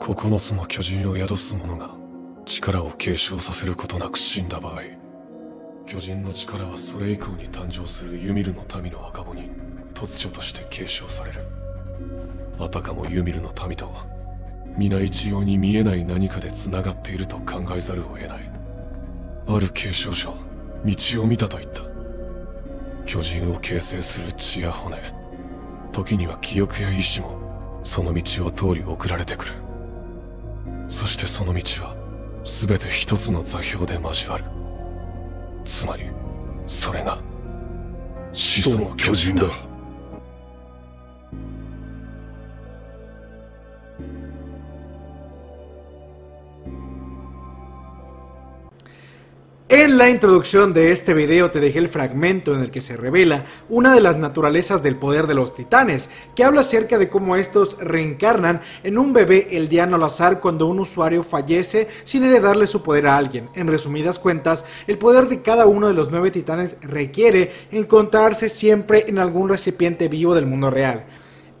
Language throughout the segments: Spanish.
9つの巨人を宿す者が力を継承させることなく死んだ場合巨人の力はそれ以降に誕生するユミルの民の赤子に突如として継承される。あたかもユミルの民とは皆一様に見えない何かで繋がっていると考えざるを得ない。ある継承者道を見たと言った。巨人を形成する血や骨時には記憶や意志もその道を通り送られてくる。そしてその道は全て一つの座標で交わる。つまりそれが始祖の巨人だ。En la introducción de este video te dejé el fragmento en el que se revela una de las naturalezas del poder de los titanes, que habla acerca de cómo estos reencarnan en un bebé el día al azar cuando un usuario fallece sin heredarle su poder a alguien. En resumidas cuentas, el poder de cada uno de los nueve titanes requiere encontrarse siempre en algún recipiente vivo del mundo real.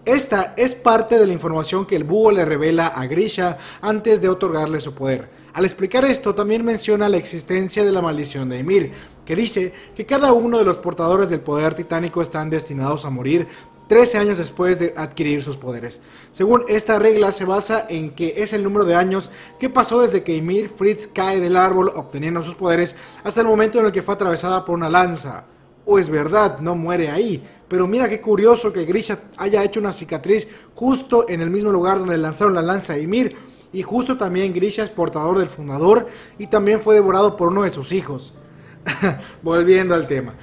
Esta es parte de la información que el búho le revela a Grisha antes de otorgarle su poder. Al explicar esto, también menciona la existencia de la maldición de Ymir, que dice que cada uno de los portadores del poder titánico están destinados a morir 13 años después de adquirir sus poderes. Según esta regla, se basa en que es el número de años que pasó desde que Ymir Fritz cae del árbol obteniendo sus poderes hasta el momento en el que fue atravesada por una lanza. O es verdad, no muere ahí. Pero mira qué curioso que Grisha haya hecho una cicatriz justo en el mismo lugar donde lanzaron la lanza a Ymir y justo también Grisha es portador del fundador y también fue devorado por uno de sus hijos. Volviendo al tema.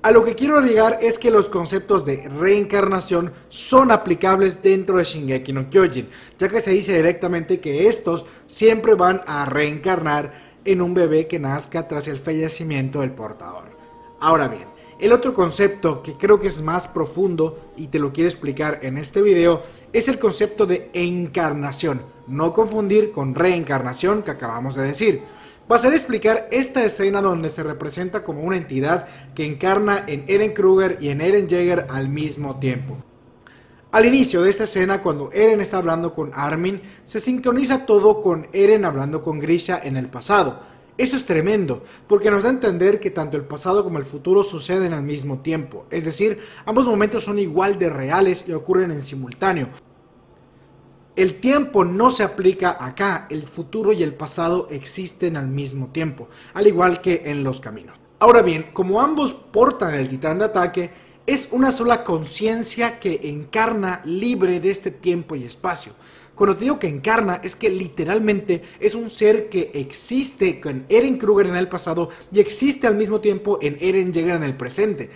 A lo que quiero llegar es que los conceptos de reencarnación son aplicables dentro de Shingeki no Kyojin, ya que se dice directamente que estos siempre van a reencarnar en un bebé que nazca tras el fallecimiento del portador. Ahora bien, el otro concepto que creo que es más profundo y te lo quiero explicar en este video es el concepto de encarnación. No confundir con reencarnación que acabamos de decir. Pasaré a explicar esta escena donde se representa como una entidad que encarna en Eren Kruger y en Eren Jaeger al mismo tiempo. Al inicio de esta escena, cuando Eren está hablando con Armin, se sincroniza todo con Eren hablando con Grisha en el pasado. Eso es tremendo, porque nos da a entender que tanto el pasado como el futuro suceden al mismo tiempo, es decir, ambos momentos son igual de reales y ocurren en simultáneo. El tiempo no se aplica acá, el futuro y el pasado existen al mismo tiempo, al igual que en los caminos. Ahora bien, como ambos portan el titán de ataque, es una sola conciencia que encarna libre de este tiempo y espacio. Cuando te digo que encarna, es que literalmente es un ser que existe con Eren Kruger en el pasado y existe al mismo tiempo en Eren Jaeger en el presente,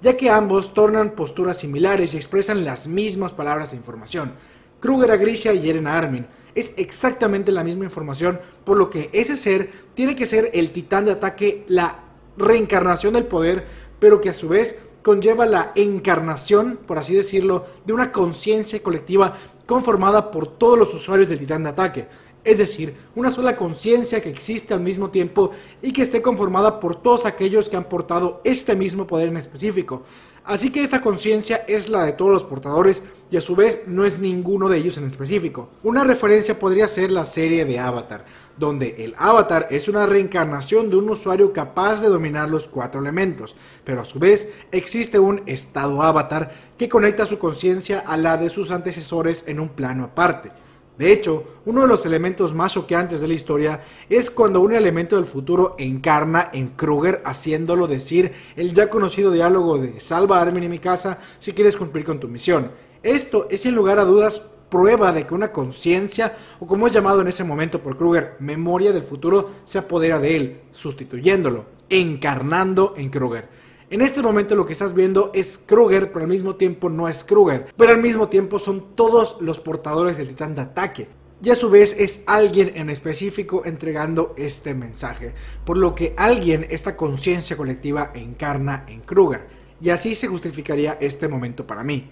ya que ambos tornan posturas similares y expresan las mismas palabras e información. Kruger a Grisha y Eren a Armin. Es exactamente la misma información, por lo que ese ser tiene que ser el titán de ataque, la reencarnación del poder, pero que a su vez conlleva la encarnación, por así decirlo, de una conciencia colectiva conformada por todos los usuarios del titán de ataque. Es decir, una sola conciencia que existe al mismo tiempo y que esté conformada por todos aquellos que han portado este mismo poder en específico. Así que esta conciencia es la de todos los portadores y a su vez no es ninguno de ellos en específico. Una referencia podría ser la serie de Avatar, donde el avatar es una reencarnación de un usuario capaz de dominar los cuatro elementos, pero a su vez existe un estado avatar que conecta su conciencia a la de sus antecesores en un plano aparte. De hecho, uno de los elementos más choqueantes de la historia es cuando un elemento del futuro encarna en Kruger haciéndolo decir el ya conocido diálogo de salva a Armin y mi casa si quieres cumplir con tu misión. Esto es sin lugar a dudas prueba de que una conciencia, o como es llamado en ese momento por Kruger, memoria del futuro, se apodera de él, sustituyéndolo, encarnando en Kruger. En este momento lo que estás viendo es Kruger, pero al mismo tiempo no es Kruger. Pero al mismo tiempo son todos los portadores del titán de ataque. Y a su vez es alguien en específico entregando este mensaje. Por lo que alguien, esta conciencia colectiva, encarna en Kruger. Y así se justificaría este momento para mí.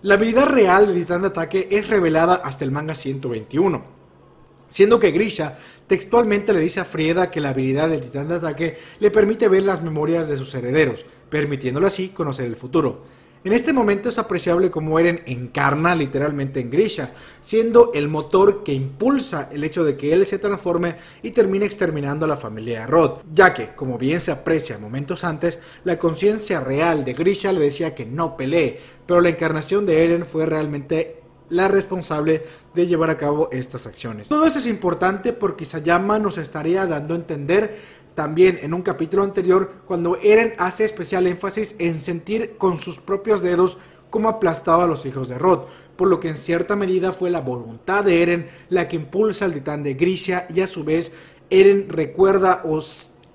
La habilidad real del titán de ataque es revelada hasta el manga 121, siendo que Grisha textualmente le dice a Frieda que la habilidad del titán de ataque le permite ver las memorias de sus herederos, permitiéndole así conocer el futuro. En este momento es apreciable como Eren encarna literalmente en Grisha, siendo el motor que impulsa el hecho de que él se transforme y termine exterminando a la familia de Rod, ya que, como bien se aprecia momentos antes, la conciencia real de Grisha le decía que no pelee, pero la encarnación de Eren fue realmente la responsable de llevar a cabo estas acciones. Todo esto es importante porque Sayama nos estaría dando a entender también en un capítulo anterior cuando Eren hace especial énfasis en sentir con sus propios dedos cómo aplastaba a los hijos de Rod, por lo que en cierta medida fue la voluntad de Eren la que impulsa al titán de Grisha y a su vez Eren recuerda o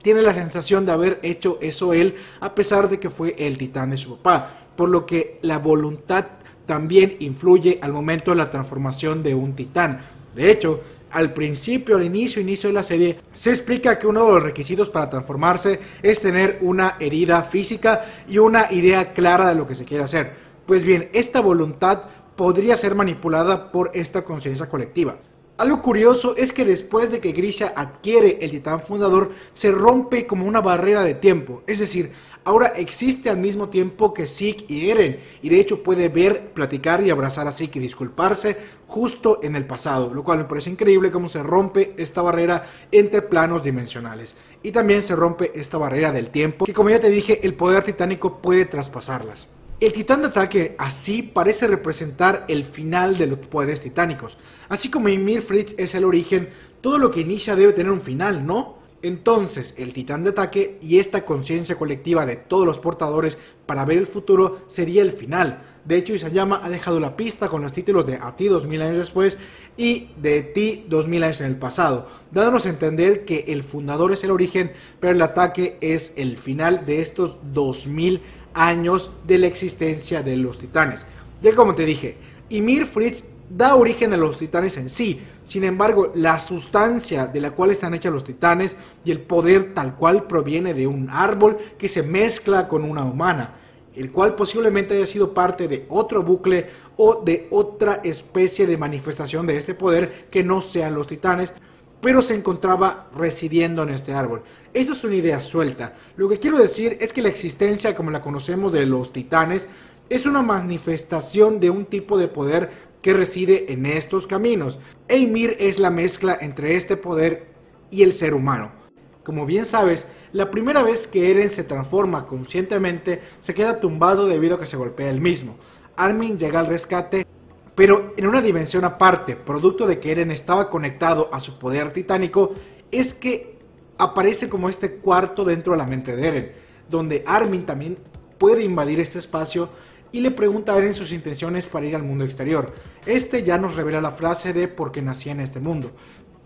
tiene la sensación de haber hecho eso él a pesar de que fue el titán de su papá, por lo que la voluntad también influye al momento de la transformación de un titán. De hecho, al principio, al inicio, inicio de la serie, se explica que uno de los requisitos para transformarse es tener una herida física y una idea clara de lo que se quiere hacer. Pues bien, esta voluntad podría ser manipulada por esta conciencia colectiva. Algo curioso es que después de que Grisha adquiere el titán fundador, se rompe como una barrera de tiempo. Es decir, ahora existe al mismo tiempo que Zeke y Eren, y de hecho puede ver, platicar y abrazar a Zeke y disculparse justo en el pasado, lo cual me parece increíble cómo se rompe esta barrera entre planos dimensionales. Y también se rompe esta barrera del tiempo, que como ya te dije, el poder titánico puede traspasarlas. El titán de ataque así parece representar el final de los poderes titánicos. Así como Ymir Fritz es el origen, todo lo que inicia debe tener un final, ¿no? Entonces, el titán de ataque y esta conciencia colectiva de todos los portadores para ver el futuro sería el final. De hecho, Isayama ha dejado la pista con los títulos de A ti 2000 años después y de Ti 2000 años en el pasado, dándonos a entender que el fundador es el origen, pero el ataque es el final de estos 2000 años de la existencia de los titanes. Ya como te dije, Ymir Fritz da origen a los titanes en sí, sin embargo, la sustancia de la cual están hechos los titanes y el poder tal cual proviene de un árbol que se mezcla con una humana, el cual posiblemente haya sido parte de otro bucle o de otra especie de manifestación de este poder que no sean los titanes, pero se encontraba residiendo en este árbol. Esa es una idea suelta. Lo que quiero decir es que la existencia como la conocemos de los titanes es una manifestación de un tipo de poder que reside en estos caminos. Eimir es la mezcla entre este poder y el ser humano. Como bien sabes, la primera vez que Eren se transforma conscientemente se queda tumbado debido a que se golpea él mismo. Armin llega al rescate pero en una dimensión aparte, producto de que Eren estaba conectado a su poder titánico, es que aparece como este cuarto dentro de la mente de Eren, donde Armin también puede invadir este espacio y le pregunta a Eren sus intenciones para ir al mundo exterior. Este ya nos revela la frase de por qué nacía en este mundo,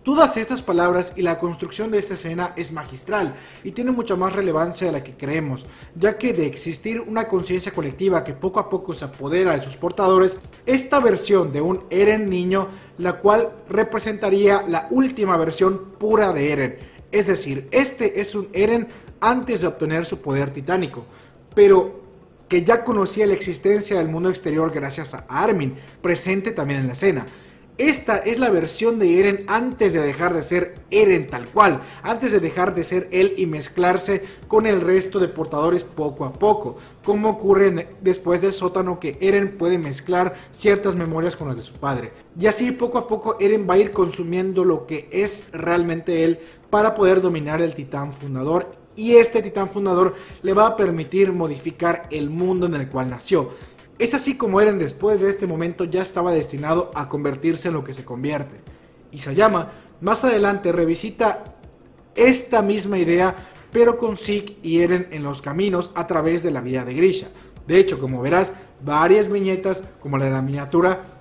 Todas estas palabras y la construcción de esta escena es magistral y tiene mucha más relevancia de la que creemos, ya que de existir una conciencia colectiva que poco a poco se apodera de sus portadores, esta versión de un Eren niño, la cual representaría la última versión pura de Eren. Es decir, este es un Eren antes de obtener su poder titánico, pero que ya conocía la existencia del mundo exterior gracias a Armin, presente también en la escena. Esta es la versión de Eren antes de dejar de ser Eren tal cual, antes de dejar de ser él y mezclarse con el resto de portadores poco a poco, como ocurre después del sótano que Eren puede mezclar ciertas memorias con las de su padre. Y así poco a poco Eren va a ir consumiendo lo que es realmente él para poder dominar el titán fundador y este titán fundador le va a permitir modificar el mundo en el cual nació. Es así como Eren después de este momento ya estaba destinado a convertirse en lo que se convierte. Isayama más adelante revisita esta misma idea pero con Zeke y Eren en los caminos a través de la vida de Grisha. De hecho, como verás, varias viñetas, como la de la miniatura,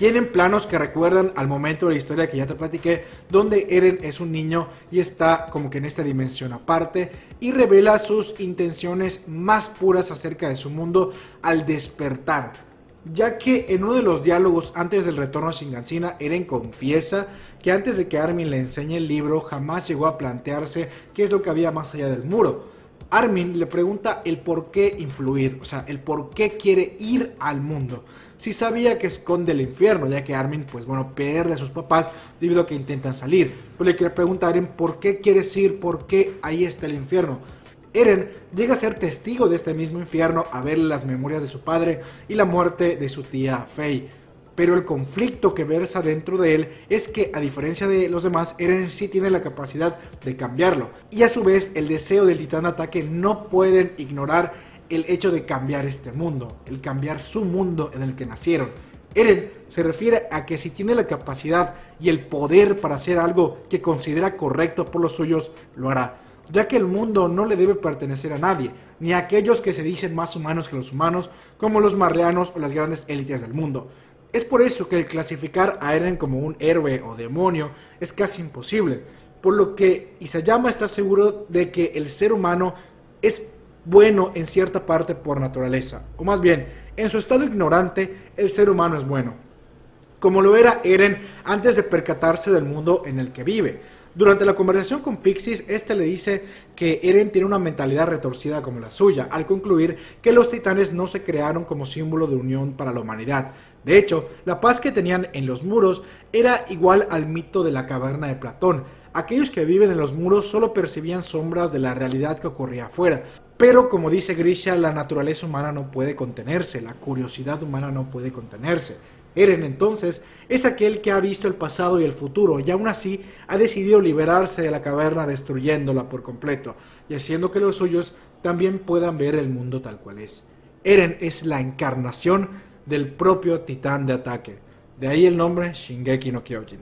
tienen planos que recuerdan al momento de la historia que ya te platiqué, donde Eren es un niño y está como que en esta dimensión aparte y revela sus intenciones más puras acerca de su mundo al despertar. Ya que en uno de los diálogos antes del retorno a Shingansina, Eren confiesa que antes de que Armin le enseñe el libro jamás llegó a plantearse qué es lo que había más allá del muro. Armin le pregunta el por qué influir, o sea, el por qué quiere ir al mundo si sabía que esconde el infierno, ya que Armin, pues bueno, pierde a sus papás debido a que intentan salir. Pues le quiere preguntar en por qué quieres ir, por qué ahí está el infierno. Eren llega a ser testigo de este mismo infierno a ver las memorias de su padre y la muerte de su tía Faye. Pero el conflicto que versa dentro de él es que, a diferencia de los demás, Eren sí tiene la capacidad de cambiarlo. Y a su vez, el deseo del titán de ataque no pueden ignorar el hecho de cambiar este mundo, el cambiar su mundo en el que nacieron. Eren se refiere a que si tiene la capacidad y el poder para hacer algo que considera correcto por los suyos, lo hará ya que el mundo no le debe pertenecer a nadie, ni a aquellos que se dicen más humanos que los humanos, como los marleanos o las grandes élites del mundo. Es por eso que el clasificar a Eren como un héroe o demonio es casi imposible, por lo que Isayama está seguro de que el ser humano es bueno en cierta parte por naturaleza, o más bien, en su estado ignorante, el ser humano es bueno, como lo era Eren antes de percatarse del mundo en el que vive. Durante la conversación con Pixis, este le dice que Eren tiene una mentalidad retorcida como la suya, al concluir que los titanes no se crearon como símbolo de unión para la humanidad. De hecho, la paz que tenían en los muros era igual al mito de la caverna de Platón. Aquellos que viven en los muros solo percibían sombras de la realidad que ocurría afuera. Pero como dice Grisha, la naturaleza humana no puede contenerse, la curiosidad humana no puede contenerse. Eren entonces es aquel que ha visto el pasado y el futuro y aún así ha decidido liberarse de la caverna destruyéndola por completo y haciendo que los suyos también puedan ver el mundo tal cual es. Eren es la encarnación del propio titán de ataque. De ahí el nombre Shingeki no Kyojin.